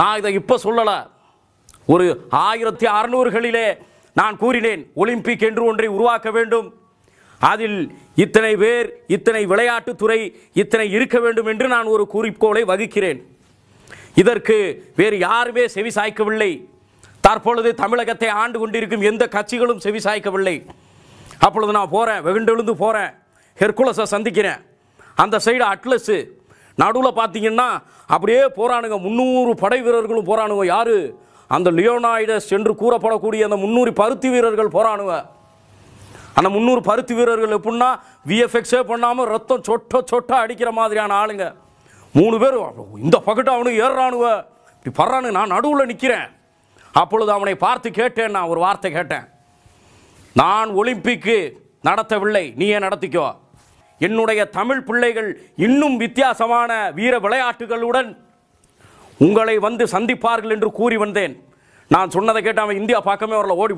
நான் இதை இப்போ சொல்லலை. ஒரு ஆயிரத்தி அறநூறுகளிலே நான் கூறினேன் ஒலிம்பிக் என்று ஒன்றை உருவாக்க வேண்டும். அதில் இத்தனை பேர் இத்தனை விளையாட்டுத்துறை இத்தனை இருக்க வேண்டும் என்று நான் ஒரு குறிக்கோளை வகுக்கிறேன். இதற்கு வேறு யாருமே செவி சாய்க்கவில்லை. தற்பொழுது தமிழகத்தை ஆண்டு கொண்டிருக்கும் எந்த கட்சிகளும் செவி சாய்க்கவில்லை. அப்பொழுது நான் போகிறேன் வெகுண்டெழுந்து போகிறேன் ஹெர்குலஸை சந்திக்கிறேன். அந்த சைடு அட்லஸு நடுவில் பார்த்தீங்கன்னா அப்படியே போகிறானுங்க முந்நூறு படை வீரர்களும் போகிறானுங்க யார்? அந்த லியோனாய்டஸ் என்று கூறப்படக்கூடிய அந்த முந்நூறு பருத்தி வீரர்கள் போகிறானுங்க அந்த முந்நூறு பருத்தி வீரர்கள் எப்படின்னா விஎஃப்எக்ஸே பண்ணாமல் ரத்தம் சொட்ட சொட்ட அடிக்கிற மாதிரியான ஆளுங்க. மூணு பேர் இந்த பக்கத்து அவனுக்கு ஏறுறானுவ இப்படி படுறானு நான் நடுவில் நிற்கிறேன் அப்பொழுது அவனை பார்த்து கேட்டேன். நான் ஒரு வார்த்தை கேட்டேன். நான் ஒலிம்பிக்கு நடத்தவில்லை. நீயே நடத்திக்கோ. என்னுடைய தமிழ் பிள்ளைகள் இன்னும் வித்தியாசமான வீர விளையாட்டுகளுடன் உங்களை வந்து சந்திப்பார்கள் என்று கூறி வந்தேன். நான் சொன்னதை கேட்டு அவன் இந்தியா பக்கமே அவர்களை ஓடி